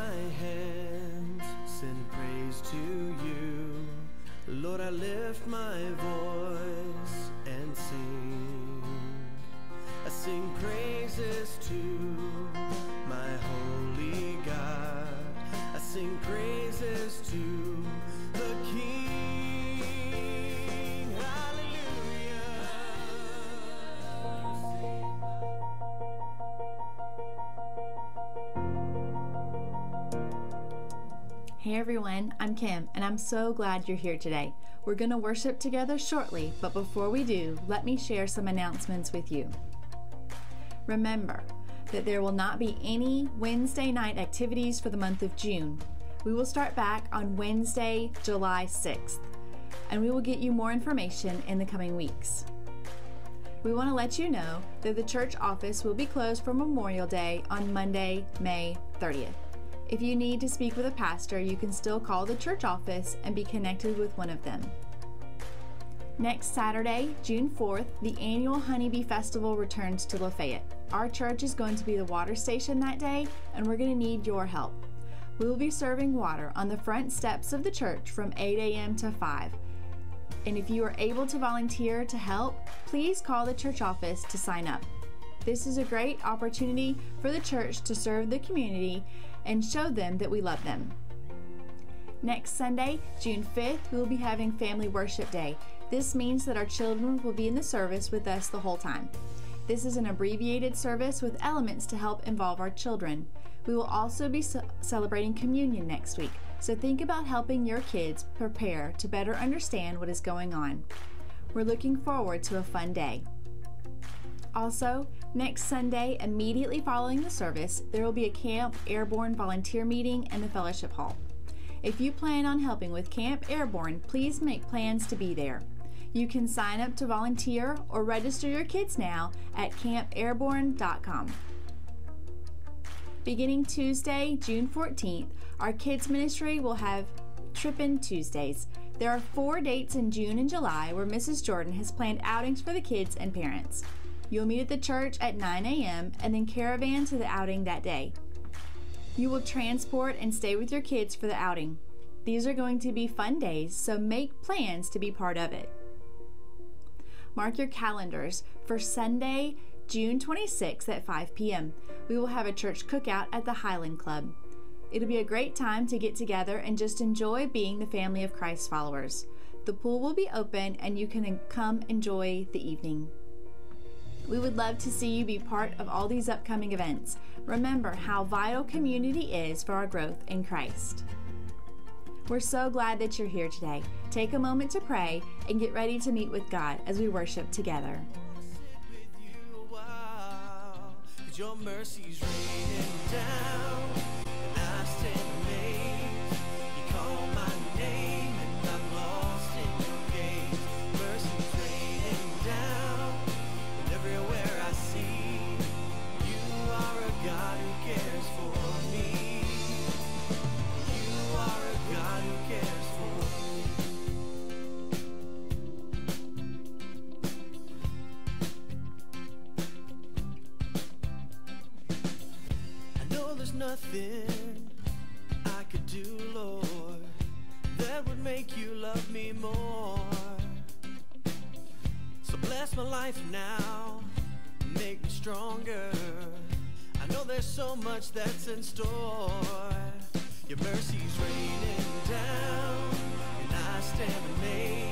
my hands, everyone, I'm Kim, and I'm so glad you're here today. We're going to worship together shortly, but before we do, let me share some announcements with you. Remember that there will not be any Wednesday night activities for the month of June. We will start back on Wednesday, July 6th, and we will get you more information in the coming weeks. We want to let you know that the church office will be closed for Memorial Day on Monday, May 30th. If you need to speak with a pastor, you can still call the church office and be connected with one of them. Next Saturday, June 4th, the annual Honeybee Festival returns to Lafayette. Our church is going to be the water station that day, and we're going to need your help. We will be serving water on the front steps of the church from 8 a.m. to 5. And if you are able to volunteer to help, please call the church office to sign up. This is a great opportunity for the church to serve the community and show them that we love them. Next Sunday, June 5th, we will be having Family Worship Day. This means that our children will be in the service with us the whole time. This is an abbreviated service with elements to help involve our children. We will also be celebrating communion next week, so think about helping your kids prepare to better understand what is going on. We're looking forward to a fun day. Also, next Sunday, immediately following the service, there will be a Camp Airborne volunteer meeting in the fellowship hall. If you plan on helping with Camp Airborne, please make plans to be there. You can sign up to volunteer or register your kids now at campairborne.com. Beginning Tuesday, June 14th, our kids ministry will have Trippin' Tuesdays. There are four dates in June and July where Mrs. Jordan has planned outings for the kids and parents. You'll meet at the church at 9 a.m. and then caravan to the outing that day. You will transport and stay with your kids for the outing. These are going to be fun days, so make plans to be part of it. Mark your calendars for Sunday, June 26th at 5 p.m. We will have a church cookout at the Highland Club. It'll be a great time to get together and just enjoy being the family of Christ followers. The pool will be open and you can come enjoy the evening. We would love to see you be part of all these upcoming events. Remember how vital community is for our growth in Christ. We're so glad that you're here today. Take a moment to pray and get ready to meet with God as we worship together. Your mercy's raining down, nothing I could do, Lord, that would make you love me more. So bless my life now, make me stronger. I know there's so much that's in store. Your mercy's raining down, and I stand amazed.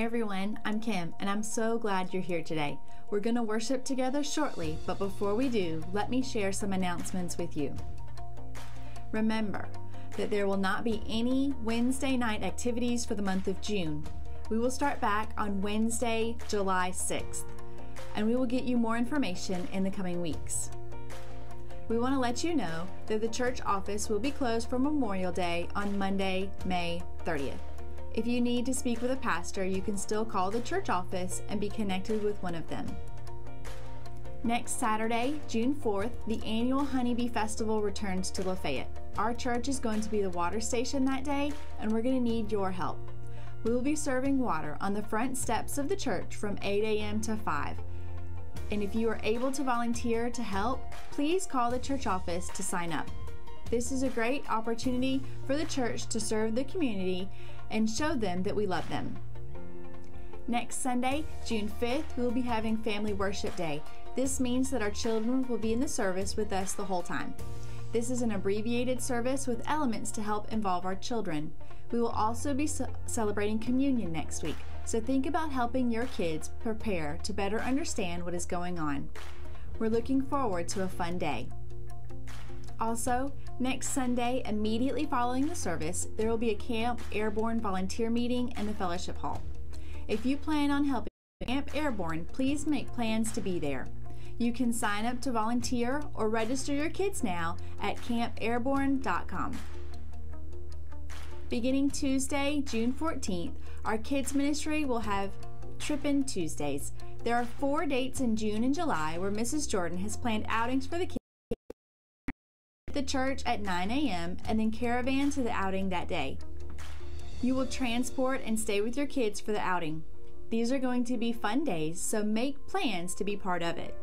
Everyone, I'm Kim, and I'm so glad you're here today. We're going to worship together shortly, but before we do, let me share some announcements with you. Remember that there will not be any Wednesday night activities for the month of June. We will start back on Wednesday, July 6th, and we will get you more information in the coming weeks. We want to let you know that the church office will be closed for Memorial Day on Monday, May 30th. If you need to speak with a pastor, you can still call the church office and be connected with one of them. Next Saturday, June 4th, the annual Honeybee Festival returns to Lafayette. Our church is going to be the water station that day, and we're going to need your help. We will be serving water on the front steps of the church from 8 a.m. to 5. And if you are able to volunteer to help, please call the church office to sign up. This is a great opportunity for the church to serve the community and show them that we love them. Next Sunday, June 5th, we will be having Family Worship Day. This means that our children will be in the service with us the whole time. This is an abbreviated service with elements to help involve our children. We will also be celebrating communion next week, so think about helping your kids prepare to better understand what is going on. We're looking forward to a fun day. Also, next Sunday, immediately following the service, there will be a Camp Airborne volunteer meeting in the fellowship hall. If you plan on helping Camp Airborne, please make plans to be there. You can sign up to volunteer or register your kids now at campairborne.com. Beginning Tuesday, June 14th, our kids ministry will have Trippin' Tuesdays. There are four dates in June and July where Mrs. Jordan has planned outings for the kids the church at 9 a.m. and then caravan to the outing that day. You will transport and stay with your kids for the outing. These are going to be fun days, so make plans to be part of it.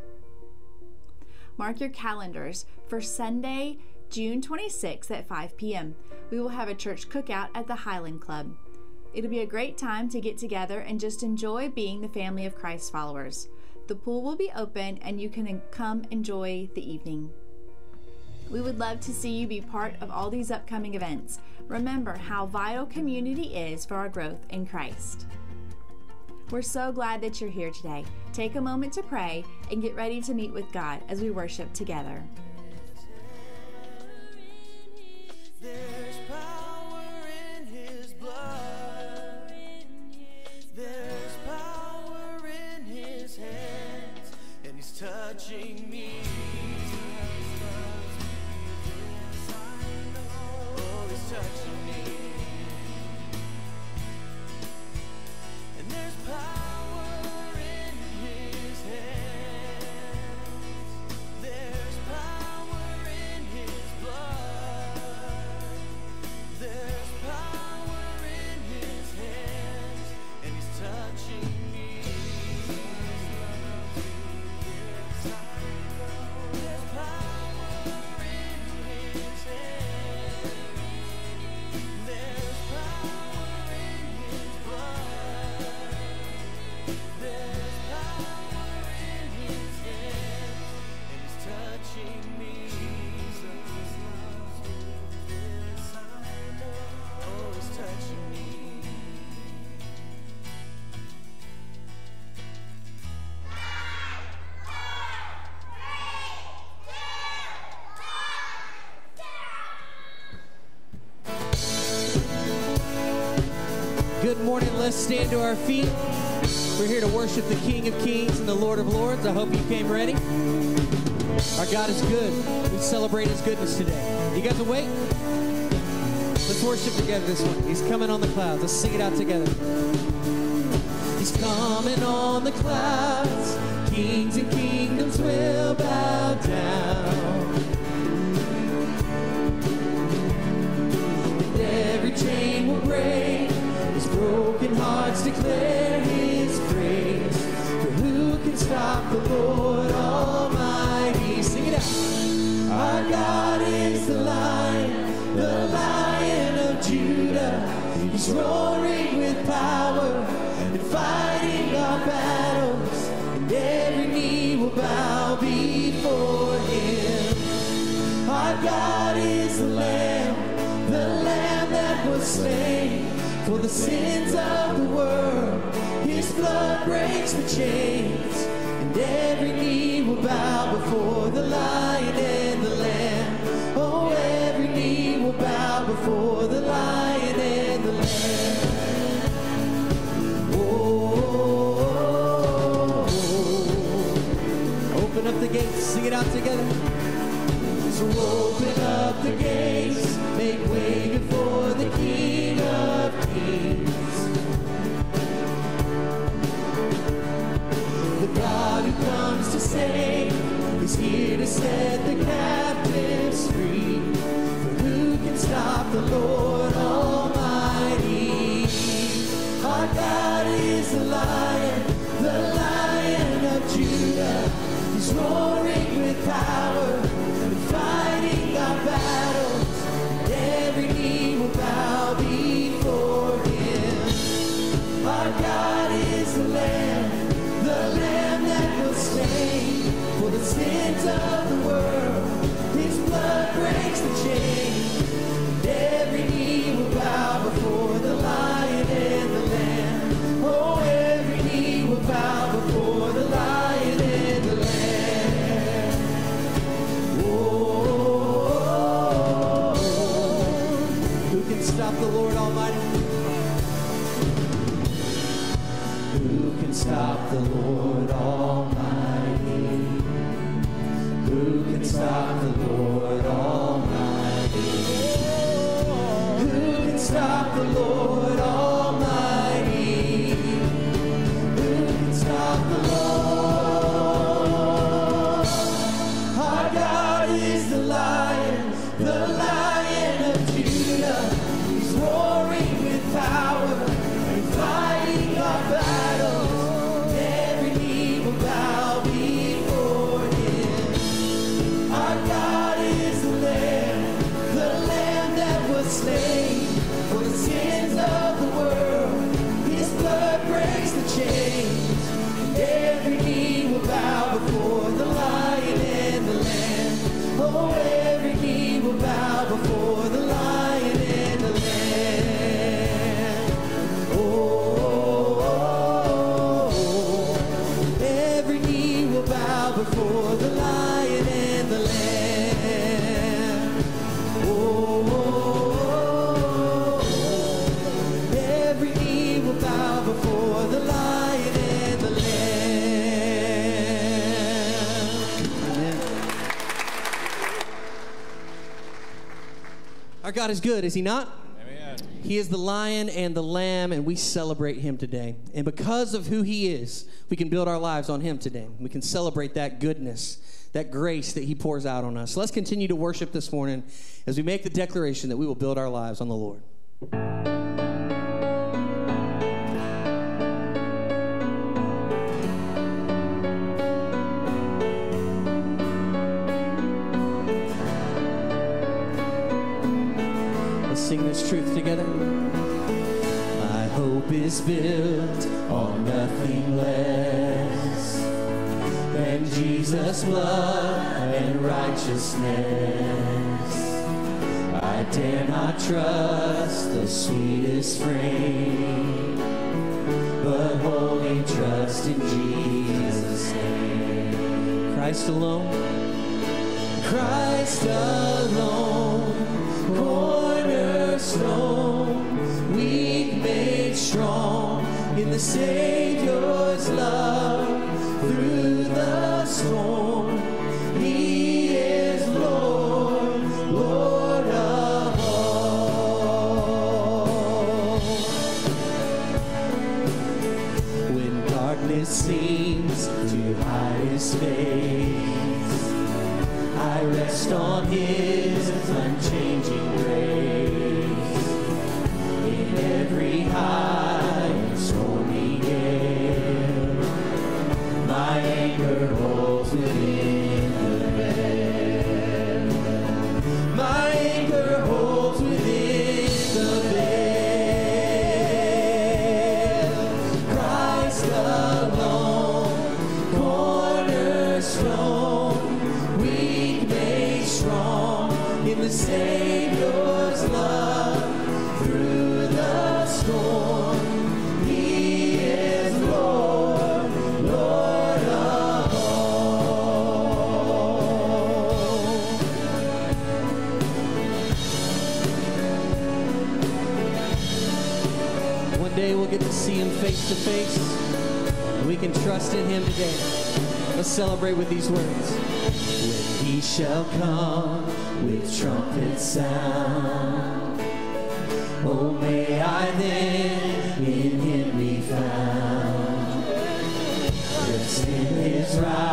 Mark your calendars for Sunday, June 26th at 5 p.m. We will have a church cookout at the Highland Club. It'll be a great time to get together and just enjoy being the family of Christ followers. The pool will be open and you can come enjoy the evening. We would love to see you be part of all these upcoming events. Remember how vital community is for our growth in Christ. We're so glad that you're here today. Take a moment to pray and get ready to meet with God as we worship together. Let's stand to our feet. We're here to worship the King of Kings and the Lord of Lords. I hope you came ready. Our God is good. We celebrate His goodness today. You guys awake? Let's worship together this one. He's coming on the clouds. Let's sing it out together. He's coming on the clouds. Kings and kingdoms will bow down. The sins of the world. His blood breaks the chains, and every knee will bow before the lion and the lamb. Oh, every knee will bow before the lion and the lamb. Oh, oh, oh, oh. open up the gates, sing it out together. So open up the gates, save is here to set the captives free. For who can stop the Lord Almighty? Our God sins God is good, is He not? He is the lion and the lamb, and we celebrate him today. And because of who he is, we can build our lives on him today. We can celebrate that goodness, that grace that he pours out on us. So let's continue to worship this morning as we make the declaration that we will build our lives on the Lord. Truth together. My hope is built on nothing less than Jesus' blood and righteousness. I dare not trust the sweetest frame, but wholly trust in Jesus' name. Christ alone. Christ alone, weak made strong in the Savior's love through the storm. He is Lord, Lord of all. When darkness seems to hide his face, I rest on his face to face. We can trust in him today. Let's celebrate with these words. When he shall come with trumpet sound. Oh, may I then in him be found. Rest in his righteousness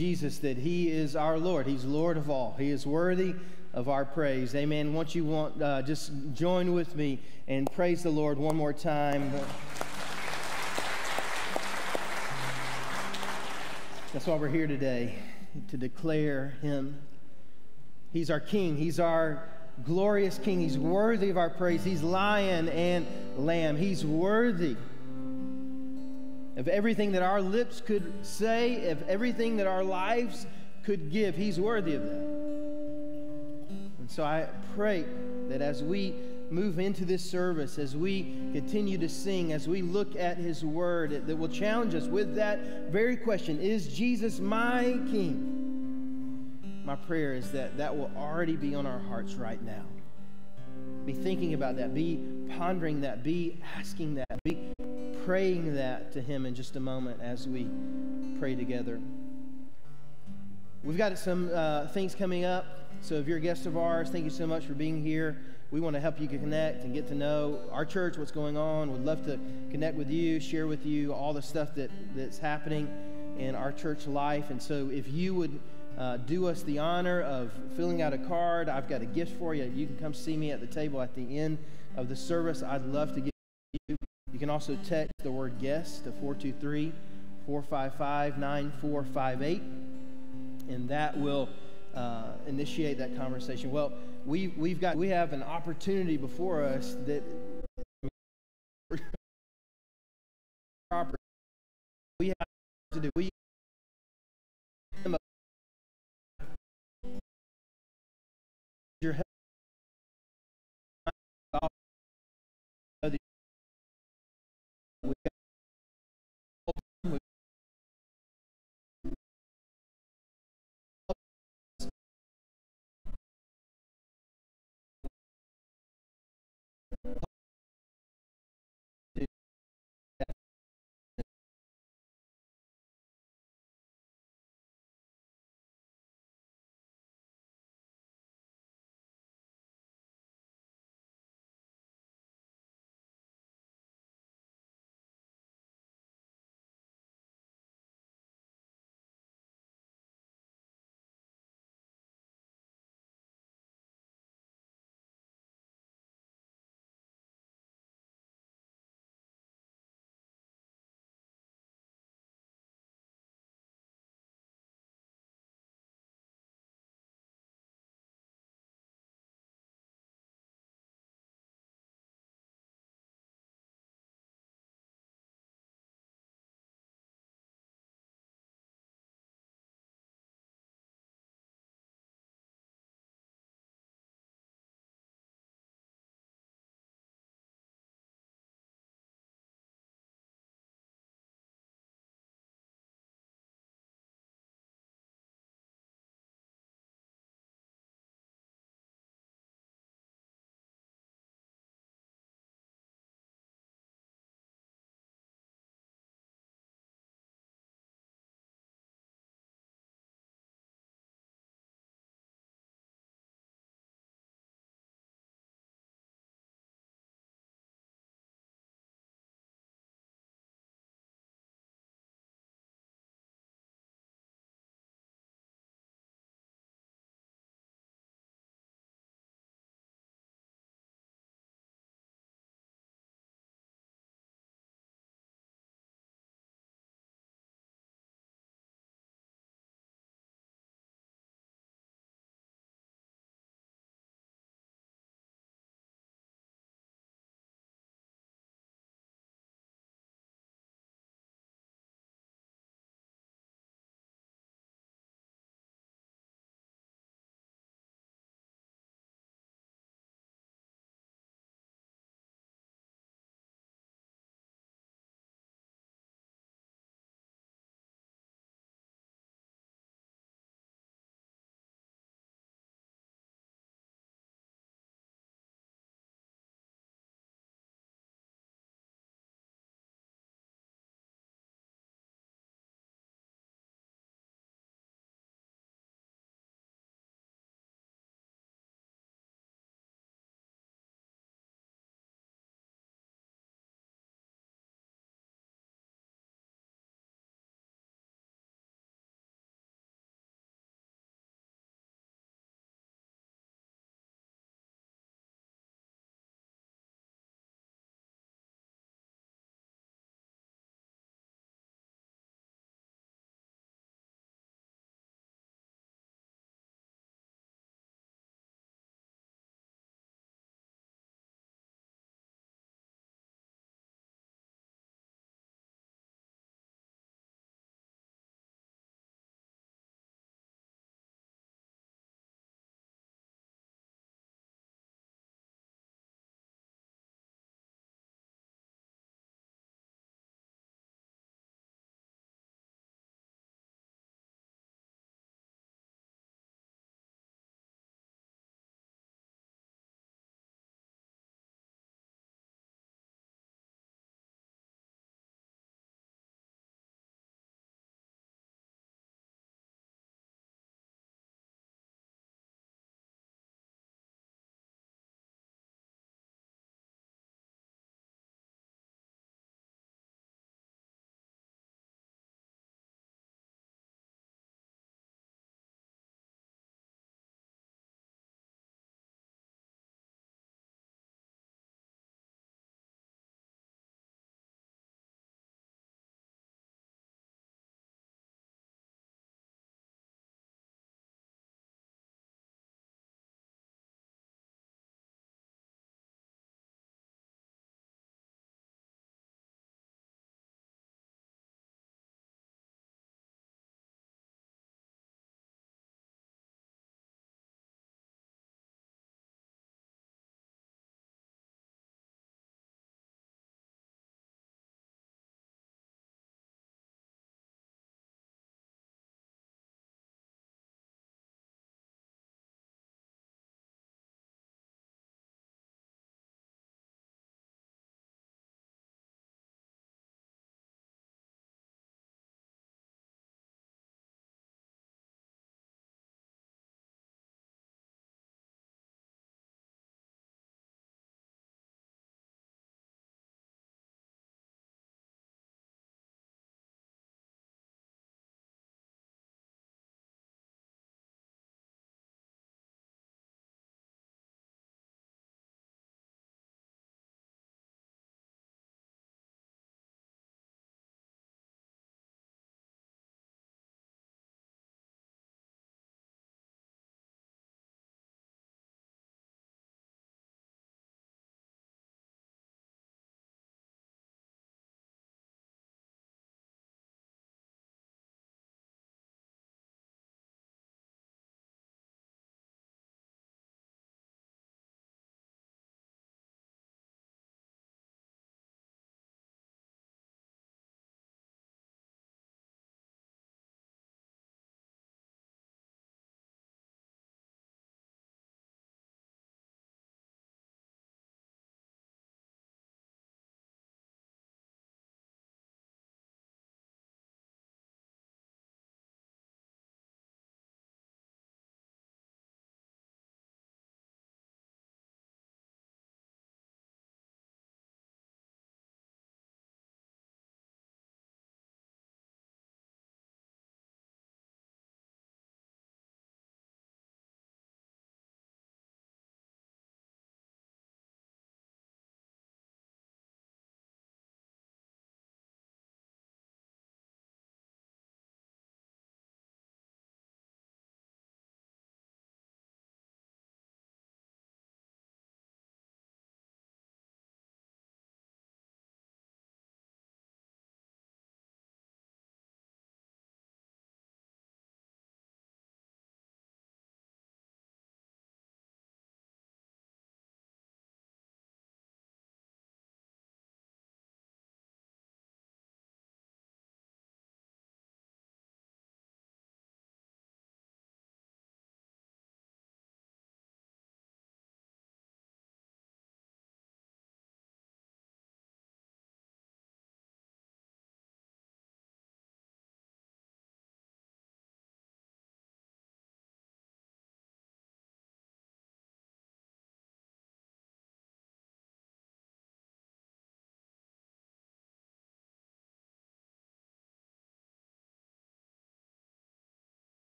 Jesus that He is our Lord. He's Lord of all. He is worthy of our praise. Amen. Once you want, uh, just join with me and praise the Lord one more time. That's why we're here today to declare Him. He's our King. He's our glorious King. He's worthy of our praise. He's Lion and Lamb. He's worthy of everything that our lips could say, of everything that our lives could give. He's worthy of that. And so I pray that as we move into this service, as we continue to sing, as we look at His Word, that will challenge us with that very question Is Jesus my King? My prayer is that that will already be on our hearts right now. Be thinking about that, be pondering that, be asking that, be praying that to Him in just a moment as we pray together. We've got some uh, things coming up. So if you're a guest of ours, thank you so much for being here. We want to help you connect and get to know our church, what's going on. We'd love to connect with you, share with you all the stuff that, that's happening in our church life. And so if you would uh, do us the honor of filling out a card, I've got a gift for you. You can come see me at the table at the end of the service. I'd love to give you. You can also text the word guest to 423 455 9458 and that will uh, initiate that conversation. Well, we we've got we have an opportunity before us that we have to do. We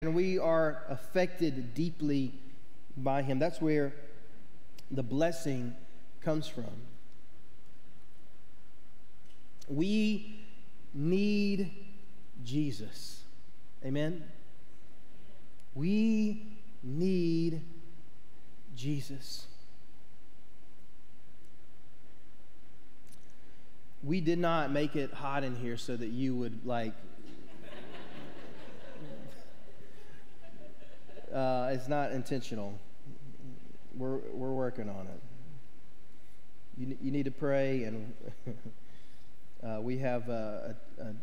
and we are affected deeply by him. That's where the blessing comes from. We need Jesus. Amen? We need Jesus. We did not make it hot in here so that you would like. Uh, it's not intentional. We're, we're working on it. You, you need to pray, and uh, we have a, a, a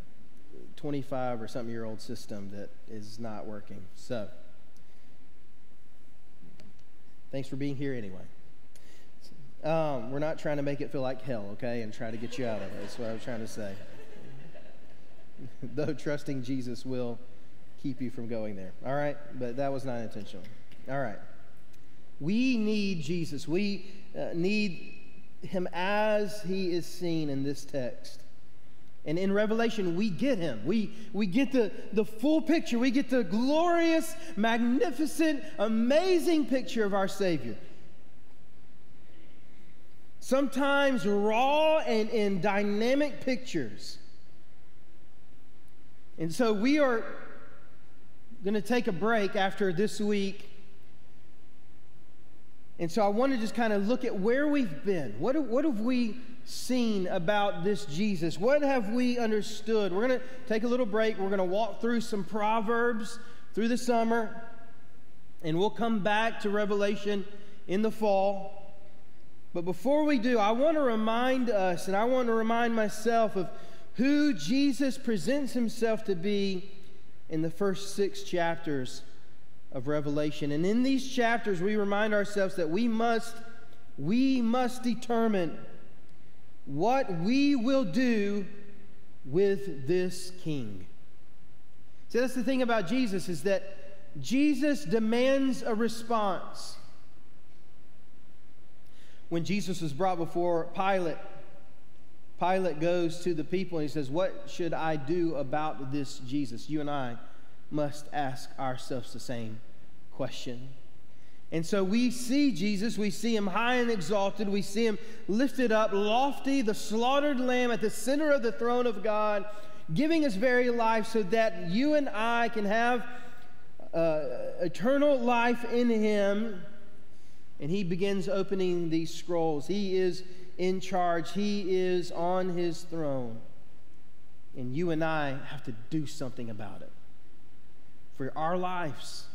25 or something year old system that is not working. So, thanks for being here anyway. Um, we're not trying to make it feel like hell, okay, and try to get you out of it. That's what I was trying to say. Though trusting Jesus will keep you from going there. All right? But that was not intentional. All right. We need Jesus. We uh, need him as he is seen in this text. And in Revelation, we get him. We, we get the, the full picture. We get the glorious, magnificent, amazing picture of our Savior. Sometimes raw and in dynamic pictures. And so we are going to take a break after this week. And so I want to just kind of look at where we've been. What, what have we seen about this Jesus? What have we understood? We're going to take a little break. We're going to walk through some Proverbs through the summer, and we'll come back to Revelation in the fall. But before we do, I want to remind us, and I want to remind myself of who Jesus presents himself to be in the first six chapters of Revelation. And in these chapters, we remind ourselves that we must, we must determine what we will do with this king. See, that's the thing about Jesus is that Jesus demands a response. When Jesus was brought before Pilate, Pilate goes to the people and he says, What should I do about this Jesus? You and I must ask ourselves the same question. And so we see Jesus, we see him high and exalted, we see him lifted up, lofty, the slaughtered lamb at the center of the throne of God, giving his very life so that you and I can have uh, eternal life in him. And he begins opening these scrolls. He is in charge, he is on his throne. And you and I have to do something about it for our lives.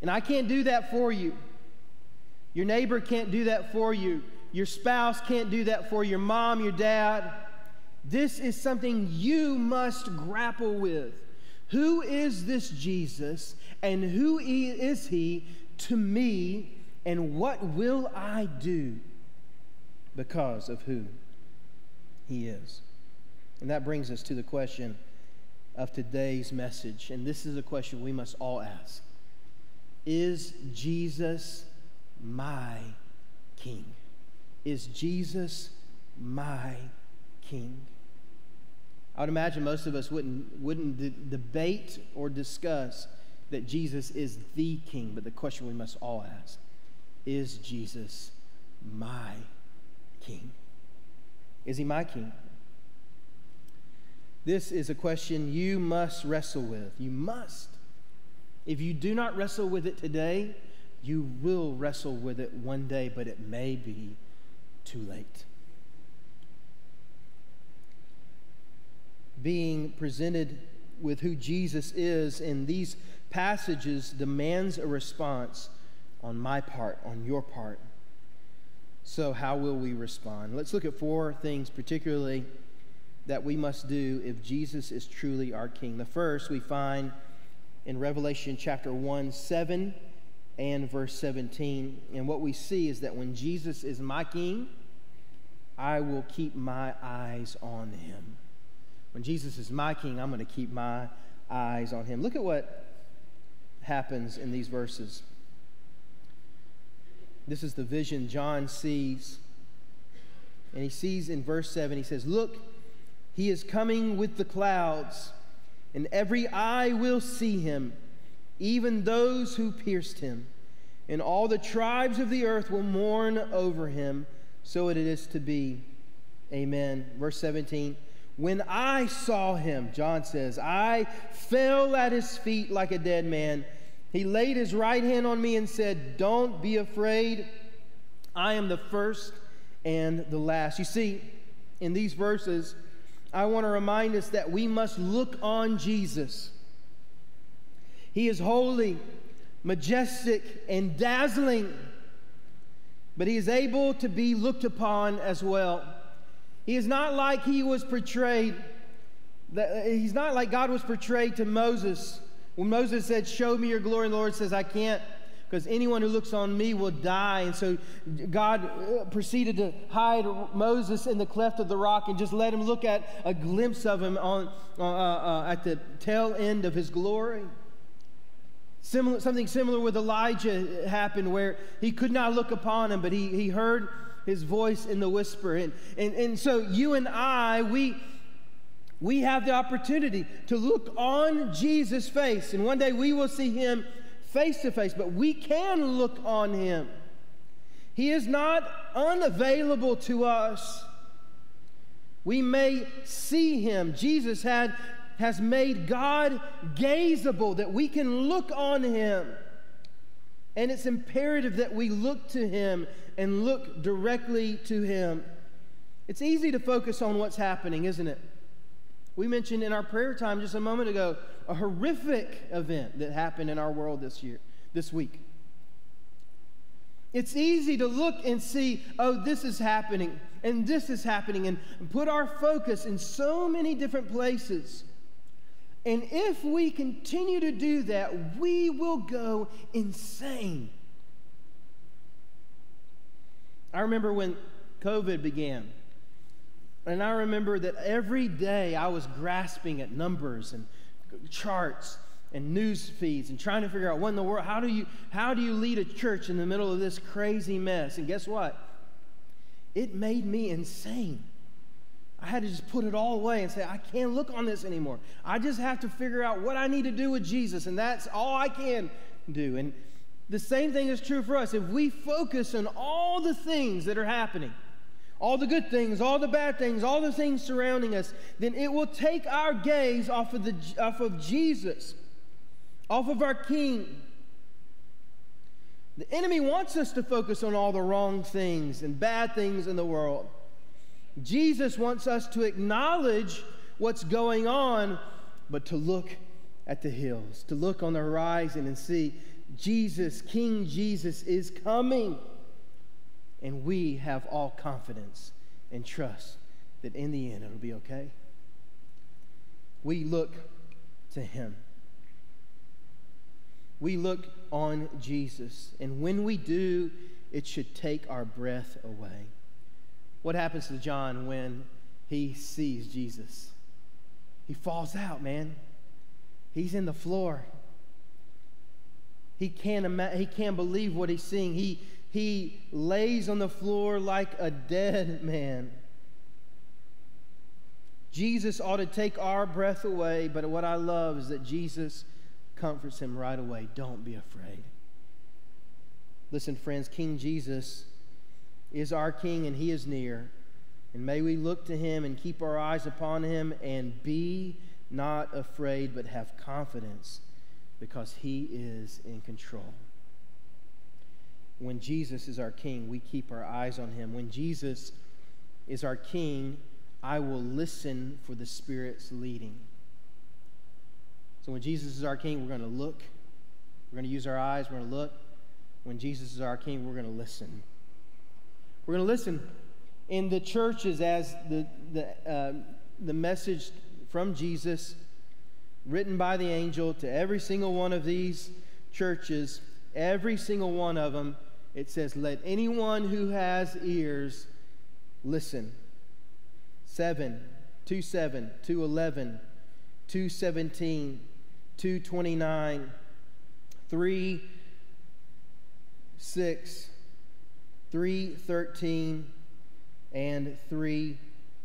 And I can't do that for you. Your neighbor can't do that for you. Your spouse can't do that for your mom, your dad. This is something you must grapple with. Who is this Jesus and who is he to me and what will I do because of who he is? And that brings us to the question of today's message. And this is a question we must all ask is Jesus my king? Is Jesus my king? I would imagine most of us wouldn't, wouldn't de- debate or discuss that Jesus is the king, but the question we must all ask is Jesus my king? Is he my king? This is a question you must wrestle with. You must. If you do not wrestle with it today, you will wrestle with it one day, but it may be too late. Being presented with who Jesus is in these passages demands a response on my part, on your part. So, how will we respond? Let's look at four things, particularly that we must do if Jesus is truly our King. The first we find in Revelation chapter 1, 7 and verse 17. And what we see is that when Jesus is my king, I will keep my eyes on him. When Jesus is my king, I'm going to keep my eyes on him. Look at what happens in these verses. This is the vision John sees. And he sees in verse 7, he says, Look, he is coming with the clouds and every eye will see him, even those who pierced him. And all the tribes of the earth will mourn over him. So it is to be. Amen. Verse 17. When I saw him, John says, I fell at his feet like a dead man. He laid his right hand on me and said, Don't be afraid. I am the first and the last. You see, in these verses, I want to remind us that we must look on Jesus. He is holy, majestic, and dazzling, but he is able to be looked upon as well. He is not like he was portrayed, uh, he's not like God was portrayed to Moses. When Moses said, Show me your glory, the Lord says, I can't because anyone who looks on me will die. And so God uh, proceeded to hide Moses in the cleft of the rock and just let him look at a glimpse of him on, uh, uh, at the tail end of his glory. Similar, something similar with Elijah happened where he could not look upon him, but he, he heard his voice in the whisper. And, and, and so you and I, we, we have the opportunity to look on Jesus' face. And one day we will see him face to face, but we can look on him. He is not unavailable to us. We may see him. Jesus had, has made God gazeable, that we can look on him. And it's imperative that we look to him and look directly to him. It's easy to focus on what's happening, isn't it? We mentioned in our prayer time just a moment ago a horrific event that happened in our world this year, this week. It's easy to look and see, oh, this is happening and this is happening, and put our focus in so many different places. And if we continue to do that, we will go insane. I remember when COVID began. And I remember that every day I was grasping at numbers and charts and news feeds and trying to figure out what in the world, how do you, how do you lead a church in the middle of this crazy mess? And guess what? It made me insane. I had to just put it all away and say, I can't look on this anymore. I just have to figure out what I need to do with Jesus, and that's all I can do. And the same thing is true for us. If we focus on all the things that are happening, all the good things, all the bad things, all the things surrounding us, then it will take our gaze off of, the, off of Jesus, off of our King. The enemy wants us to focus on all the wrong things and bad things in the world. Jesus wants us to acknowledge what's going on, but to look at the hills, to look on the horizon and see Jesus, King Jesus, is coming. And we have all confidence and trust that in the end it'll be okay. We look to Him. We look on Jesus. And when we do, it should take our breath away. What happens to John when he sees Jesus? He falls out, man. He's in the floor. He can't, ima- he can't believe what he's seeing. He, he lays on the floor like a dead man. Jesus ought to take our breath away, but what I love is that Jesus comforts him right away. Don't be afraid. Listen, friends, King Jesus is our King and he is near. And may we look to him and keep our eyes upon him and be not afraid, but have confidence because he is in control when Jesus is our king, we keep our eyes on him. When Jesus is our king, I will listen for the Spirit's leading. So when Jesus is our king, we're going to look. We're going to use our eyes. We're going to look. When Jesus is our king, we're going to listen. We're going to listen in the churches as the, the, uh, the message from Jesus written by the angel to every single one of these churches, every single one of them it says, Let anyone who has ears listen. 7, 2 7, 2 11, 2 17, 2 29, 3 6, 3 13, and 3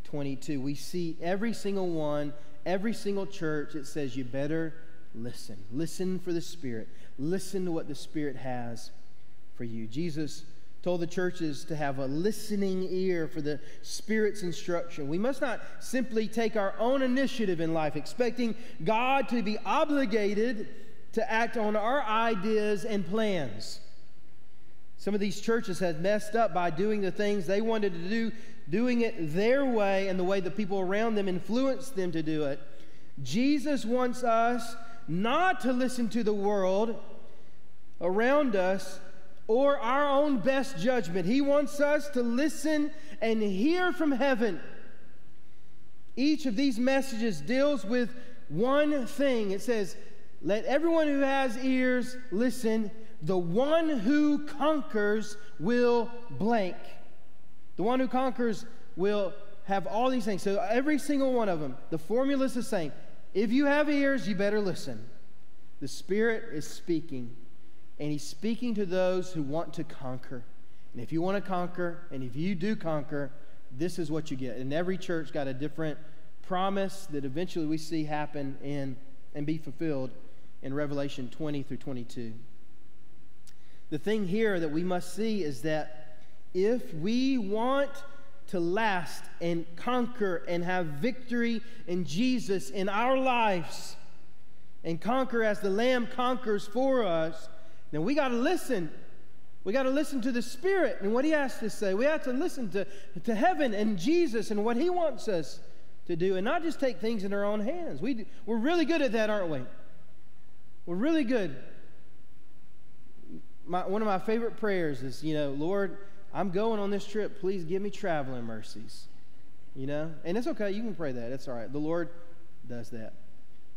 22. We see every single one, every single church, it says, You better listen. Listen for the Spirit. Listen to what the Spirit has for you. Jesus told the churches to have a listening ear for the Spirit's instruction. We must not simply take our own initiative in life, expecting God to be obligated to act on our ideas and plans. Some of these churches have messed up by doing the things they wanted to do, doing it their way and the way the people around them influenced them to do it. Jesus wants us not to listen to the world around us or our own best judgment. He wants us to listen and hear from heaven. Each of these messages deals with one thing. It says, Let everyone who has ears listen. The one who conquers will blank. The one who conquers will have all these things. So every single one of them, the formula is the same. If you have ears, you better listen. The Spirit is speaking, and He's speaking to those who want to conquer. And if you want to conquer, and if you do conquer, this is what you get. And every church got a different promise that eventually we see happen in and be fulfilled in Revelation 20 through 22. The thing here that we must see is that if we want to last and conquer and have victory in Jesus in our lives and conquer as the Lamb conquers for us, then we got to listen. We got to listen to the Spirit and what He has to say. We have to listen to, to heaven and Jesus and what He wants us to do and not just take things in our own hands. We, we're really good at that, aren't we? We're really good. My, one of my favorite prayers is, you know, Lord, I'm going on this trip. Please give me traveling mercies. You know? And it's okay. You can pray that. It's all right. The Lord does that.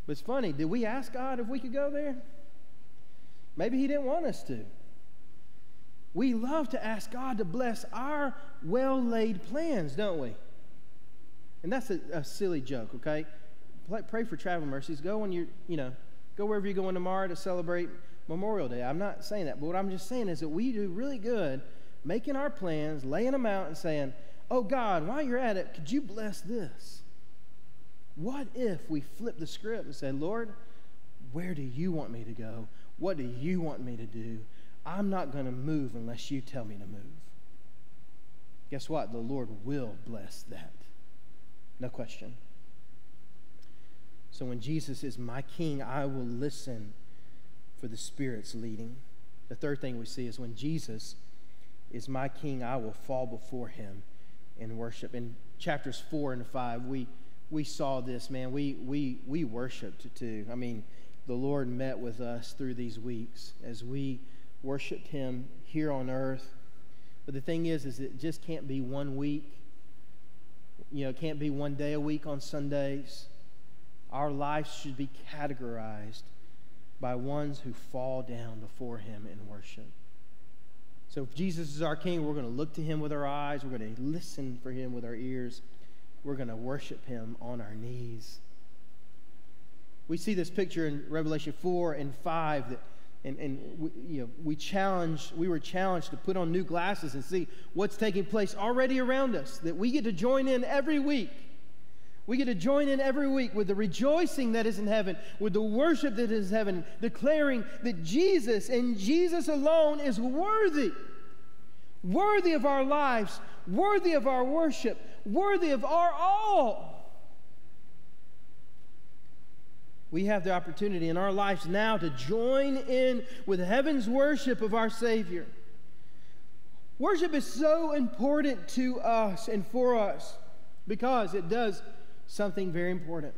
But it's funny. Did we ask God if we could go there? Maybe He didn't want us to. We love to ask God to bless our well laid plans, don't we? And that's a, a silly joke, okay? Pray for travel mercies. Go when you're, you know, go wherever you're going tomorrow to celebrate Memorial Day. I'm not saying that, but what I'm just saying is that we do really good making our plans, laying them out, and saying, Oh God, while you're at it, could you bless this? What if we flip the script and say, Lord, where do you want me to go? What do you want me to do? I'm not going to move unless you tell me to move. Guess what? The Lord will bless that. No question. So when Jesus is my king, I will listen for the Spirit's leading. The third thing we see is when Jesus is my king, I will fall before him in worship. In chapters four and five, we we saw this, man. We we we worshiped too. I mean, the Lord met with us through these weeks as we worshiped him here on earth. But the thing is, is it just can't be one week. You know, it can't be one day a week on Sundays. Our lives should be categorized by ones who fall down before him in worship. So if Jesus is our king, we're going to look to him with our eyes. We're going to listen for him with our ears. We're going to worship him on our knees. We see this picture in Revelation 4 and 5 that and, and we, you know, we challenged, we were challenged to put on new glasses and see what's taking place already around us, that we get to join in every week. We get to join in every week with the rejoicing that is in heaven, with the worship that is in heaven, declaring that Jesus and Jesus alone is worthy, worthy of our lives, worthy of our worship, worthy of our all. We have the opportunity in our lives now to join in with heaven's worship of our Savior. Worship is so important to us and for us because it does something very important.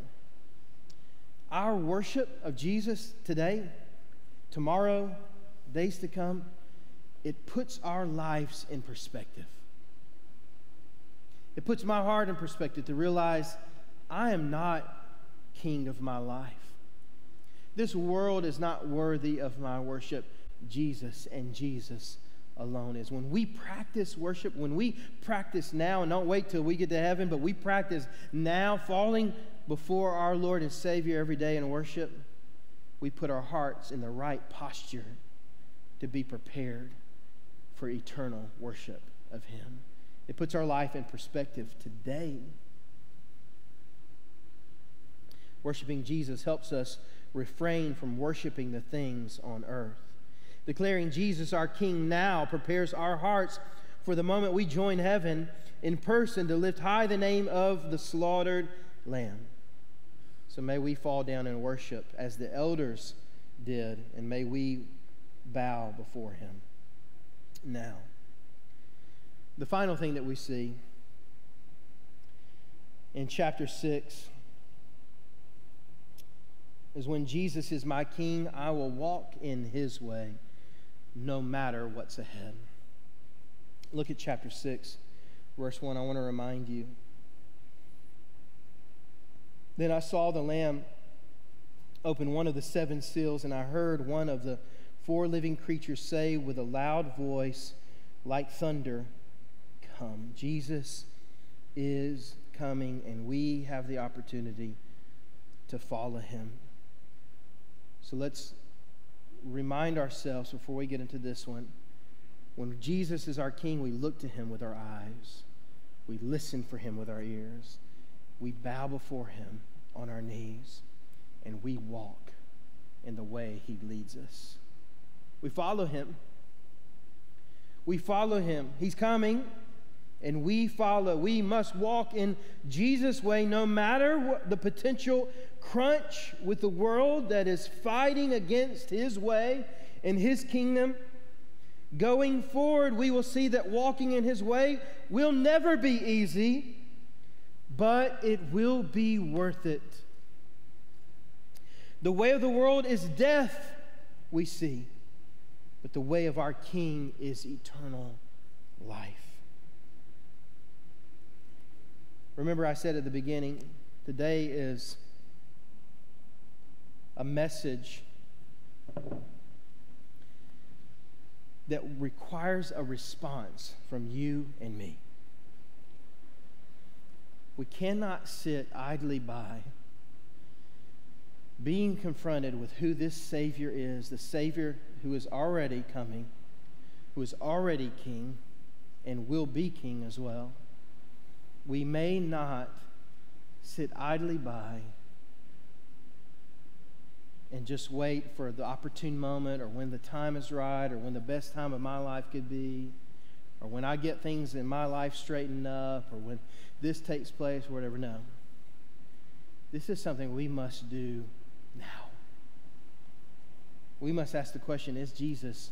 Our worship of Jesus today, tomorrow, days to come, it puts our lives in perspective. It puts my heart in perspective to realize I am not king of my life. This world is not worthy of my worship. Jesus and Jesus alone is. When we practice worship, when we practice now, and don't wait till we get to heaven, but we practice now, falling before our Lord and Savior every day in worship, we put our hearts in the right posture to be prepared for eternal worship of Him. It puts our life in perspective today. Worshiping Jesus helps us refrain from worshiping the things on earth. Declaring Jesus our King now prepares our hearts for the moment we join heaven in person to lift high the name of the slaughtered Lamb. So may we fall down and worship as the elders did, and may we bow before him now. The final thing that we see in chapter 6 is when Jesus is my king, I will walk in his way no matter what's ahead. Look at chapter 6, verse 1. I want to remind you. Then I saw the Lamb open one of the seven seals, and I heard one of the four living creatures say with a loud voice, like thunder, Come. Jesus is coming, and we have the opportunity to follow him. So let's remind ourselves before we get into this one when Jesus is our King, we look to him with our eyes, we listen for him with our ears, we bow before him on our knees, and we walk in the way he leads us. We follow him. We follow him. He's coming and we follow. We must walk in Jesus' way no matter what the potential crunch with the world that is fighting against his way and his kingdom. Going forward, we will see that walking in his way will never be easy, but it will be worth it. The way of the world is death, we see, but the way of our King is eternal life. Remember, I said at the beginning, today is a message that requires a response from you and me. We cannot sit idly by being confronted with who this Savior is, the Savior who is already coming, who is already King, and will be King as well we may not sit idly by and just wait for the opportune moment or when the time is right or when the best time of my life could be or when I get things in my life straightened up or when this takes place or whatever. No. This is something we must do now. We must ask the question Is Jesus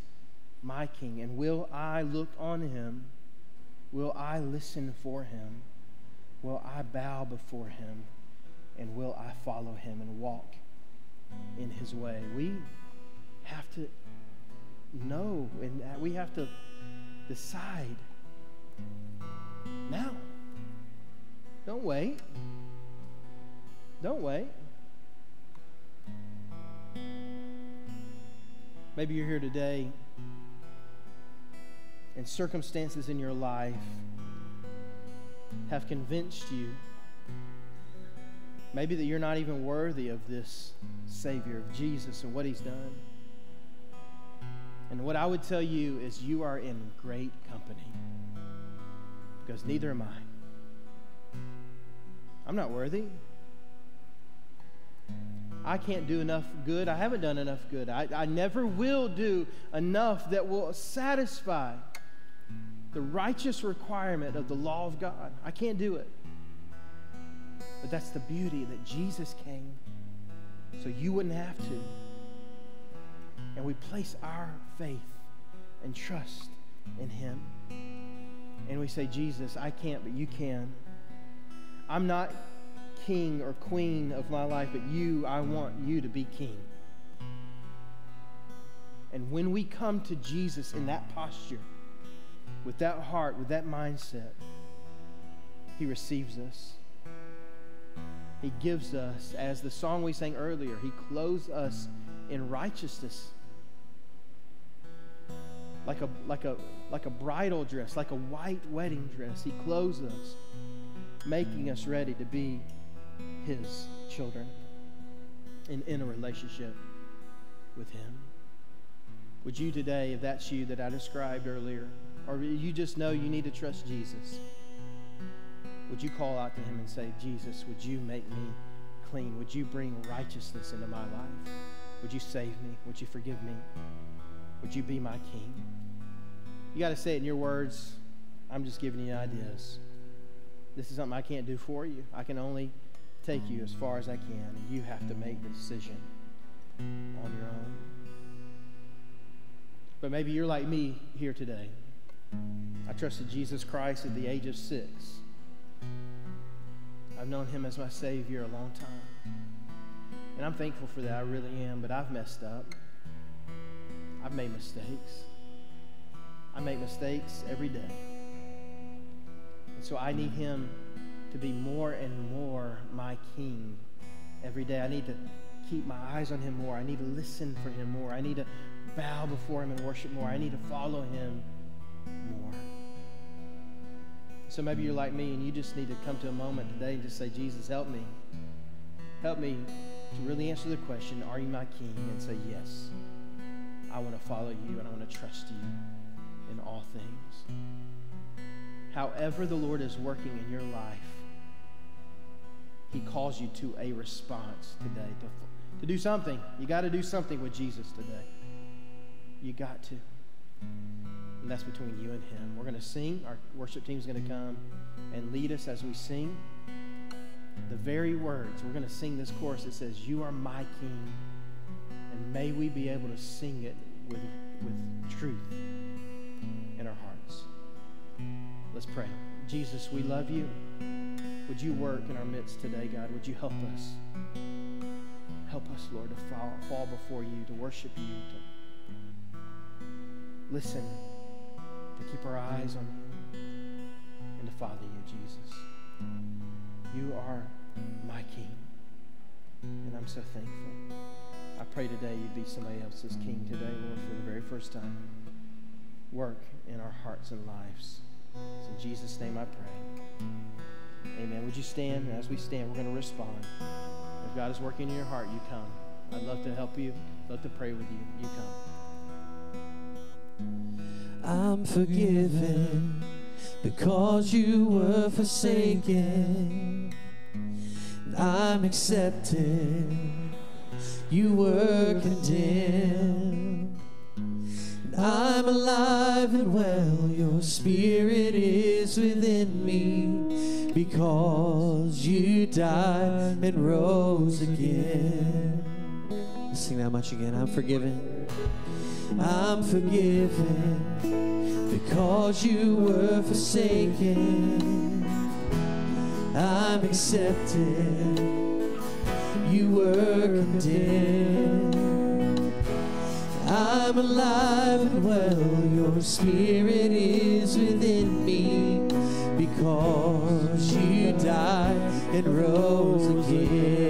my King? And will I look on him? Will I listen for him? Will I bow before him and will I follow him and walk in his way? We have to know and we have to decide now. Don't wait. Don't wait. Maybe you're here today and circumstances in your life have convinced you maybe that you're not even worthy of this Savior, of Jesus, and what He's done. And what I would tell you is you are in great company because neither am I. I'm not worthy. I can't do enough good. I haven't done enough good. I, I never will do enough that will satisfy the righteous requirement of the law of God. I can't do it. But that's the beauty that Jesus came so you wouldn't have to. And we place our faith and trust in Him. And we say, Jesus, I can't, but you can. I'm not king or queen of my life, but you, I want you to be king. And when we come to Jesus in that posture, with that heart, with that mindset, He receives us. He gives us, as the song we sang earlier, He clothes us in righteousness. Like a, like, a, like a bridal dress, like a white wedding dress. He clothes us, making us ready to be His children and in a relationship with Him. Would you today, if that's you that I described earlier, or you just know you need to trust Jesus, would you call out to him and say, Jesus, would you make me clean? Would you bring righteousness into my life? Would you save me? Would you forgive me? Would you be my king? You got to say it in your words. I'm just giving you ideas. This is something I can't do for you. I can only take you as far as I can, and you have to make the decision on your own. But maybe you're like me here today. I trusted Jesus Christ at the age of six. I've known him as my Savior a long time. And I'm thankful for that. I really am. But I've messed up. I've made mistakes. I make mistakes every day. And so I need him to be more and more my king every day. I need to keep my eyes on him more. I need to listen for him more. I need to bow before him and worship more. I need to follow him more. So maybe you're like me and you just need to come to a moment today and just say, Jesus, help me. Help me to really answer the question, Are you my king? And say, Yes. I want to follow you and I want to trust you in all things. However, the Lord is working in your life, He calls you to a response today, to, to do something. You got to do something with Jesus today. You got to. And that's between you and Him. We're going to sing. Our worship team is going to come and lead us as we sing. The very words, we're going to sing this chorus that says, You are my King. And may we be able to sing it with, with truth in our hearts. Let's pray. Jesus, we love you. Would you work in our midst today, God? Would you help us? Help us, Lord, to fall, fall before you, to worship you, to listen, to keep our eyes on you, and to follow you, Jesus. You are my King, and I'm so thankful. I pray today you'd be somebody else's King today, Lord, for the very first time. Work in our hearts and lives. It's in Jesus' name I pray. Amen. Would you stand? And as we stand, we're going to respond. If God is working in your heart, you come. I'd love to help you. I'd love to pray with you. You come. I'm forgiven because you were forsaken. I'm accepted. You were condemned. I'm alive and well. Your spirit is within me because you died and rose again. Let's sing that much again. I'm forgiven. I'm forgiven because you were forsaken. I'm accepted. You were condemned. I'm alive and well. Your spirit is within me because you died and rose again.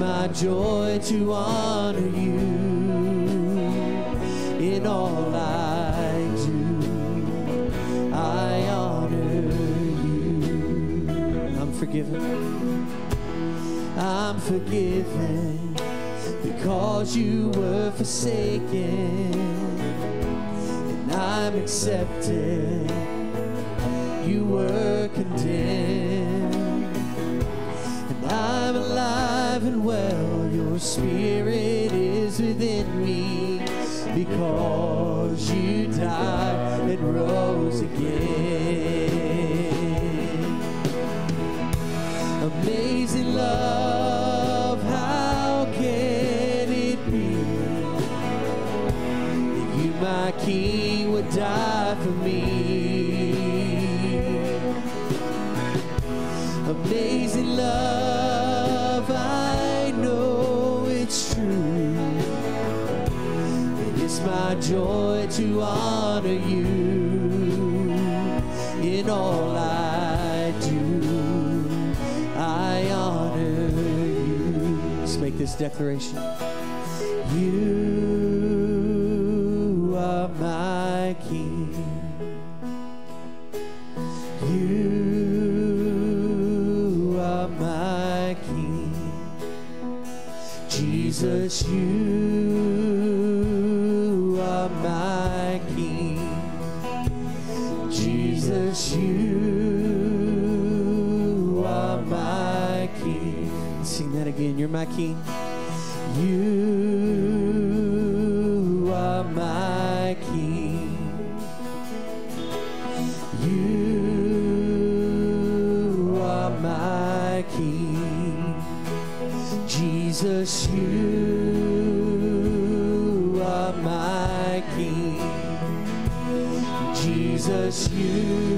My joy to honor you in all I do. I honor you. I'm forgiven. I'm forgiven because you were forsaken. And I'm accepted. You were condemned. I'm alive and well. Your spirit is within me because you died and rose again. Amazing love, my joy to honor you in all I do. I honor you. Let's make this declaration. You again. You're my King. You are my King. You are my King. Jesus, you are my King. Jesus, you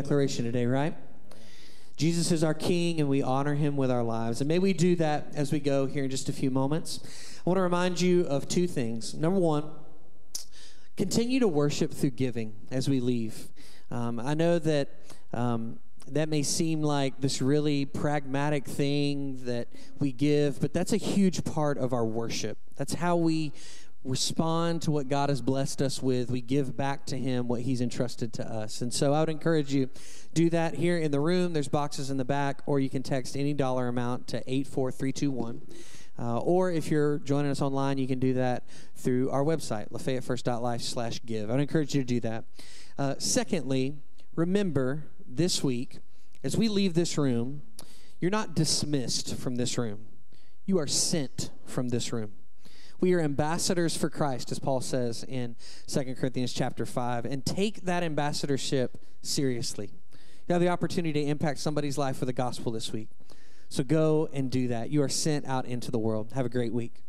declaration today, right? Jesus is our King, and we honor him with our lives. And may we do that as we go here in just a few moments. I want to remind you of two things. Number one, continue to worship through giving as we leave. Um, I know that um, that may seem like this really pragmatic thing that we give, but that's a huge part of our worship. That's how we respond to what God has blessed us with. We give back to Him what He's entrusted to us. And so I would encourage you do that here in the room. There's boxes in the back, or you can text any dollar amount to 84321. Uh, or if you're joining us online, you can do that through our website, lafayettefirst.life slash give. I would encourage you to do that. Uh, secondly, remember this week, as we leave this room, you're not dismissed from this room. You are sent from this room. We are ambassadors for Christ, as Paul says in 2 Corinthians chapter 5, and take that ambassadorship seriously. You have the opportunity to impact somebody's life with the gospel this week. So go and do that. You are sent out into the world. Have a great week.